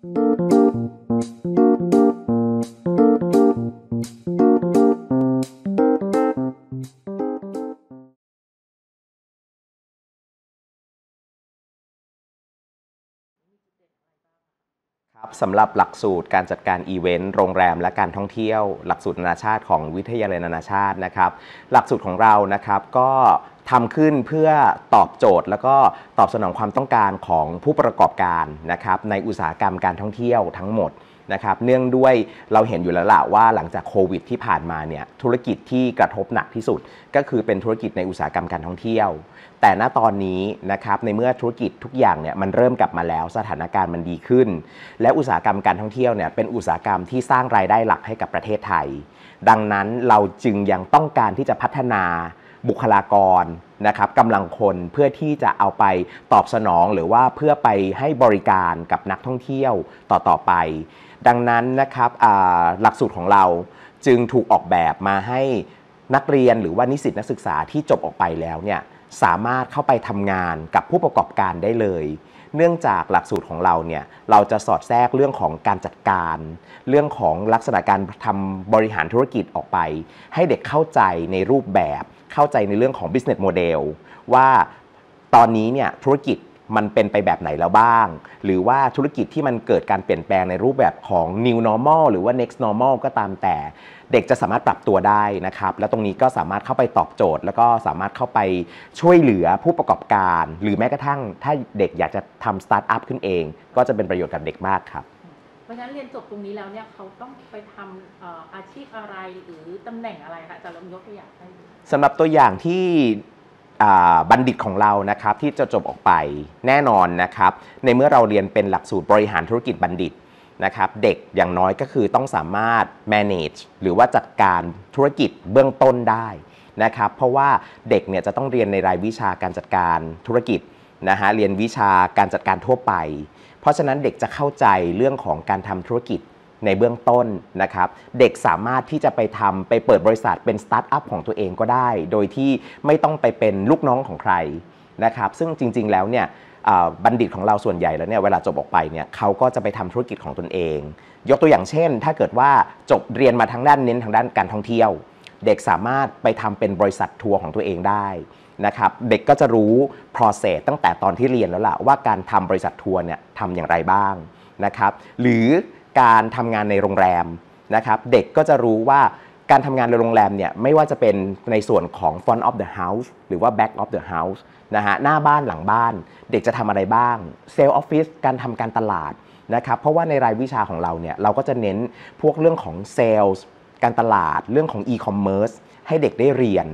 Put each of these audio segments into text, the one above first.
ครับสำหรับหลักสูตรการจัดการอีเวนต์โรงแรมและการท่องเที่ยว หลักสูตรนานาชาติของวิทยาลัยนานาชาตินะครับ หลักสูตรของเรานะครับก็ ทำขึ้นเพื่อตอบโจทย์ แล้วก็ตอบสนองความต้องการของผู้ประกอบการนะครับในอุตสาหกรรมการท่องเที่ยวทั้งหมดนะครับเนื่องด้วยเราเห็นอยู่แล้วล่ะว่าหลังจากโควิดที่ผ่านมาเนี่ยธุรกิจที่กระทบหนักที่สุด ก็คือเป็นธุรกิจในอุตสาหกรรมการท่องเที่ยว แต่ณตอนนี้นะครับในเมื่อธุรกิจทุกอย่างเนี่ยมันเริ่มกลับมาแล้วสถานการณ์มันดีขึ้น และอุตสาหกรรมการท่องเที่ยวเนี่ยเป็นอุตสาหกรรมที่สร้างรายได้หลักให้กับประเทศไทย ดังนั้นเราจึงยังต้องการที่จะพัฒนา บุคลากรนะครับกำลังคนเพื่อที่จะเอาไปตอบสนองหรือว่าเพื่อไปให้บริการกับนักท่องเที่ยวต่อๆไป ดังนั้นนะครับหลักสูตรของเราจึงถูกออกแบบมาให้นักเรียนหรือว่านิสิตนักศึกษาที่จบออกไปแล้วเนี่ยสามารถเข้าไปทำงานกับผู้ประกอบการได้เลย เนื่องจากหลักสูตรของเราเนี่ยเราจะสอดแทรกเรื่องของการจัดการ เรื่องของลักษณะการทำบริหารธุรกิจออกไป ให้เด็กเข้าใจในรูปแบบ เข้าใจในเรื่องของ business model ว่าตอนนี้เนี่ยธุรกิจมันเป็นไปแบบไหนแล้วบ้าง หรือว่าธุรกิจที่มันเกิดการเปลี่ยนแปลงในรูปแบบของ new normal หรือว่า next normal ก็ตามแต่ เด็กจะสามารถปรับตัวได้นะครับ และตรงนี้ก็สามารถเข้าไปตอบโจทย์ แล้วก็สามารถเข้าไปช่วยเหลือผู้ประกอบการ หรือแม้กระทั่งถ้าเด็กอยากจะทำสตาร์ทอัพขึ้นเอง ก็จะเป็นประโยชน์กับเด็กมากครับ ราะฉะนั้นเรียนจบตรงนี้แล้วเนี่ยเขาต้องไปทำอาชีพอะไรหรือตำแหน่งอะไรคะจะลองยกตัวอย่างให้ดูสำหรับตัวอย่างที่บัณฑิตของเรานะครับที่จะจบออกไปแน่นอนนะครับ ในเมื่อเราเรียนเป็นหลักสูตรบริหารธุรกิจบัณฑิตนะครับ เด็กอย่างน้อยก็คือต้องสามารถ manage หรือว่าจัดการธุรกิจเบื้องต้นได้นะครับ เพราะว่าเด็กเนี่ยจะต้องเรียนในรายวิชาการจัดการธุรกิจนะฮะเรียนวิชาการจัดการทั่วไป เพราะฉะนั้นเด็กจะเข้าใจเรื่องของการทำธุรกิจในเบื้องต้นนะครับ เด็กสามารถที่จะไปทำไปเปิดบริษัทเป็นสตาร์ทอัพของตัวเองก็ได้ โดยที่ไม่ต้องไปเป็นลูกน้องของใครนะครับ ซึ่งจริง ๆ แล้วเนี่ยบัณฑิตของเราส่วนใหญ่แล้วเนี่ยเวลาจบออกไปเนี่ยเขาก็จะไปทำธุรกิจของตนเอง ยกตัวอย่างเช่น ถ้าเกิดว่าจบเรียนมาทางด้านเน้นทางด้านการท่องเที่ยว เด็กสามารถไปทำเป็นบริษัททัวร์ของตัวเองได้ นะครับเด็กก็จะรู้ process ตั้งแต่ตอนที่เรียนแล้วล่ะว่าการทำบริษัททัวร์เนี่ยทำอย่างไรบ้างนะครับหรือการทำงานในโรงแรมนะครับเด็กก็จะรู้ว่าการทำงานในโรงแรมเนี่ยไม่ว่าจะเป็นในส่วนของ front of the house หรือว่า back of the house นะฮะหน้าบ้านหลังบ้าน เด็กจะทำอะไรบ้าง sales office การทำการตลาดนะครับเพราะว่าในรายวิชาของเราเนี่ยเราก็จะเน้นพวกเรื่องของเซลล์การตลาดเรื่องของอีคอมเมิร์ซให้เด็กได้เรียน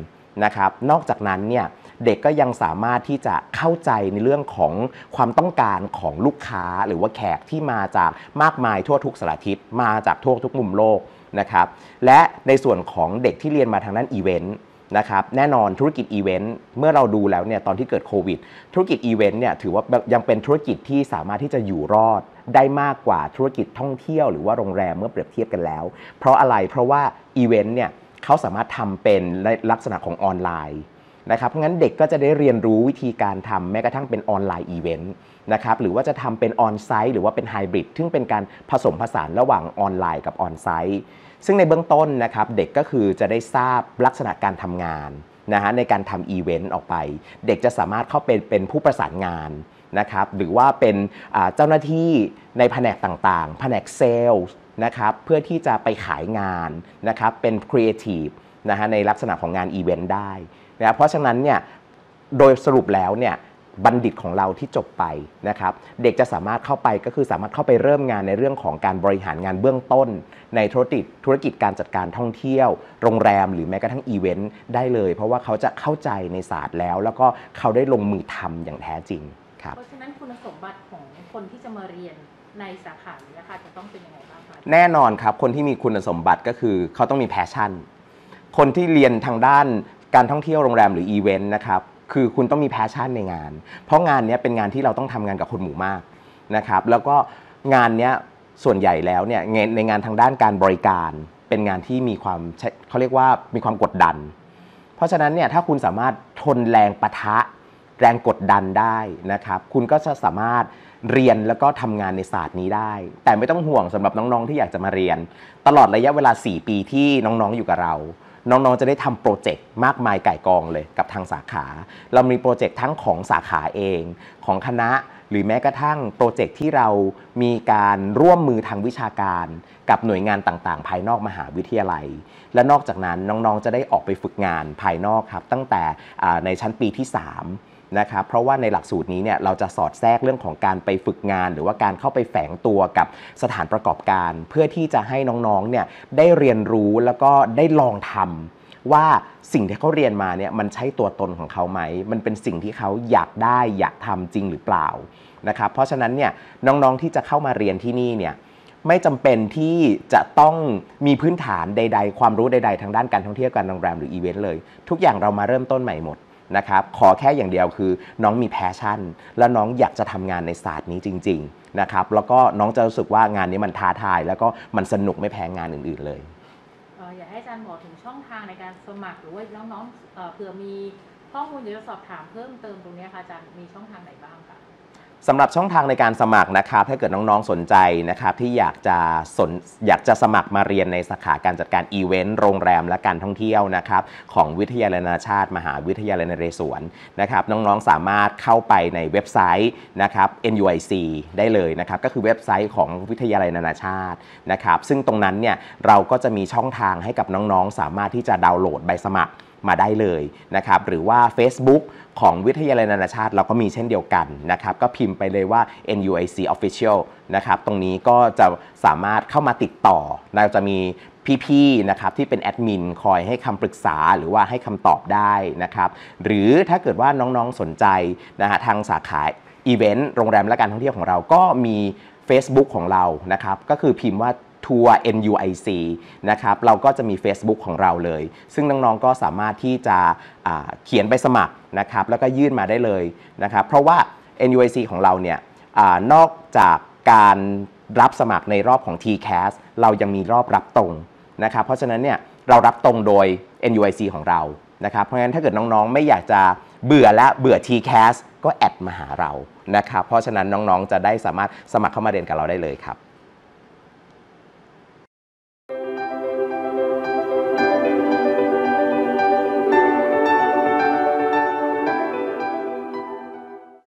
นะครับ นอกจากนั้นเนี่ยเด็กก็ยังสามารถที่จะเข้าใจในเรื่องของความต้องการของลูกค้าหรือว่าแขกที่มาจากมากมายทั่วทุกสารทิศมาจากทั่วทุกมุมโลกนะครับและในส่วนของเด็กที่เรียนมาทางด้านอีเวนต์นะครับแน่นอนธุรกิจอีเวนต์เมื่อเราดูแล้วเนี่ยตอนที่เกิดโควิด ธุรกิจอีเวนต์เนี่ยถือว่ายังเป็นธุรกิจที่สามารถที่จะอยู่รอดได้มากกว่าธุรกิจท่องเที่ยวหรือว่าโรงแรมเมื่อเปรียบเทียบกันแล้ว เพราะอะไรเพราะว่าอีเวนต์เนี่ย เขาสามารถทำเป็นลักษณะของออนไลน์นะครับเพราะงั้นเด็กก็จะได้เรียนรู้วิธีการทำแม้กระทั่งเป็นออนไลน์อีเวนต์นะครับหรือว่าจะทำเป็น on-site หรือว่าเป็นไฮบริดซึ่งเป็นการผสมผสานระหว่างออนไลน์กับ on-site ซึ่งในเบื้องต้นนะครับเด็กก็คือจะได้ทราบลักษณะการทำงานนะฮะในการทำอีเวนต์ออกไป เด็กจะสามารถเข้าเป็นเป็นผู้ประสานงานนะครับหรือว่าเป็นเจ้าหน้าที่ในแผนกต่างๆ แผนกเซลล์ นะครับเพื่อที่จะไปขายงานนะครับเป็นครีเอทีฟนะฮะในลักษณะของงานอีเวนต์ได้นะเพราะฉะนั้นเนี่ยโดยสรุปแล้วเนี่ยบัณฑิตของเราที่จบไปนะครับ เด็กจะสามารถเข้าไปก็คือสามารถเข้าไปเริ่มงานในเรื่องของการบริหารงานเบื้องต้น ในธุรกิจธุรกิจการจัดการท่องเที่ยว โรงแรมหรือแม้กระทั่งอีเวนต์ได้เลย เพราะว่าเขาจะเข้าใจในศาสตร์แล้ว แล้วก็เขาได้ลงมือทำอย่างแท้จริงครับเพราะฉะนั้นคุณสมบัติของคนที่จะมาเรียน ในสาขานี้นะคะจะต้องเป็นยังไงบ้างคะแน่นอนครับ คนที่มีคุณสมบัติก็คือเขาต้องมี passion คนที่เรียนทางด้านการท่องเที่ยวโรงแรมหรืออีเวนต์นะครับ คือคุณต้องมี passion ในงาน เพราะงานนี้เป็นงานที่เราต้องทำงานกับคนหมู่มากนะครับ แล้วก็งานนี้ส่วนใหญ่แล้วเนี่ยในงานทางด้านการบริการ เป็นงานที่มีความเขาเรียกว่ามีความกดดัน เพราะฉะนั้นเนี่ยถ้าคุณสามารถทนแรงปะทะแรงกดดันได้นะครับ คุณก็จะสามารถ เรียนแล้วก็ทำงานในศาสตร์นี้ได้ แต่ไม่ต้องห่วงสำหรับน้องๆที่อยากจะมาเรียน ตลอดระยะเวลา 4 ปีที่น้องๆอยู่กับเรา น้องๆจะได้ทำโปรเจกต์มากมายไก่กองเลยกับทางสาขา เรามีโปรเจกต์ทั้งของสาขาเอง ของคณะหรือแม้กระทั่งโปรเจกต์ที่เรามีการร่วมมือทางวิชาการ กับหน่วยงานต่างๆ ภายนอกมหาวิทยาลัย และนอกจากนั้นน้องๆจะได้ออกไปฝึกงานภายนอกครับ ตั้งแต่ในชั้นปีที่ 3 นะครับเพราะว่าในหลักสูตรนี้เนี่ยเราจะสอดแทรกเรื่องของการไปฝึกงาน หรือว่าการเข้าไปแฝงตัวกับสถานประกอบการ เพื่อที่จะให้น้องๆเนี่ยได้เรียนรู้แล้วก็ได้ลองทำว่าสิ่งที่เขาเรียนมาเนี่ยมันใช่ตัวตนของเขาไหม มันเป็นสิ่งที่เขาอยากได้อยากทำจริงหรือเปล่านะครับเพราะฉะนั้นเนี่ยน้องๆที่จะเข้ามาเรียนที่นี่เนี่ยไม่จำเป็นที่จะต้องมีพื้นฐานใด ๆ ความรู้ใด ๆ ทางด้านการท่องเที่ยวการโรงแรมหรืออีเวนต์เลย ทุกอย่างเรามาเริ่มต้นใหม่หมด นะครับขอแค่อย่างเดียวคือน้องมี passion และน้องอยากจะทำงานในศาสตร์นี้จริง ๆนะครับ แล้วก็น้องจะรู้สึกว่างานนี้มันท้าทาย แล้วก็มันสนุกไม่แพ้งานอื่น ๆเลย เอ่ออยากให้อาจารย์บอกถึงช่องทางในการสมัคร หรือว่าน้องๆเอ่อเผื่อมีข้อมูลอยากจะสอบถามเพิ่มเติมตรงเนี้ยค่ะอาจารย์มีช่องทางไหนบ้างคะ สำหรับช่องทางในการสมัครนะครับ ถ้าเกิดน้องๆสนใจนะครับ ที่อยากจะสนอยากจะสมัครมาเรียนในสาขาการจัดการอีเวนต์โรงแรมและการท่องเที่ยวนะครับ ของวิทยาลัยนานาชาติ มหาวิทยาลัยนเรศวรนะครับ น้องๆสามารถเข้าไปในเว็บไซต์นะครับ NUIC ได้เลยนะครับ ก็คือเว็บไซต์ของวิทยาลัยนานาชาตินะครับ ซึ่งตรงนั้นเนี่ยเราก็จะมีช่องทางให้กับน้องๆ สามารถที่จะดาวน์โหลดใบสมัคร มาได้เลยนะครับหรือว่า Facebook ของวิทยาลัยนานาชาติเราก็มีเช่นเดียวกันนะครับก็พิมพ์ไปเลยว่า NUIC Official นะครับตรงนี้ก็จะสามารถเข้ามาติดต่อเราจะมีพี่ๆ นะครับที่เป็นแอดมินคอยให้คำปรึกษาหรือว่าให้คำตอบได้นะครับหรือถ้าเกิดว่าน้องๆสนใจนะฮะทางสาขาอีเวนต์โรงแรมและการท่องเที่ยวของเราก็มี Facebook ของเรานะครับก็คือพิมพ์ว่า ทัวร์ NUIC นะครับเราก็จะมี Facebook ของเราเลย ซึ่งน้องๆก็สามารถที่จะเขียนไปสมัครนะครับแล้วก็ยื่นมาได้เลยนะครับเพราะว่า NUIC ของเราเนี่ยอนอกจากการรับสมัครในรอบของ TCAS เรายังมีรอบรับตรงนะครับเพราะฉะนั้นเนี่ยเรารับตรงโดย NUIC ของเรานะครับเพราะฉะนั้นถ้าเกิดน้องๆ ไม่อยากจะเบื่อและเบื่อ TCAS ก็แอดมาหาเรานะครับเพราะฉะนั้นน้องๆ จะได้สามารถสมัครเข้ามาเรียนกับเราได้เลยครับ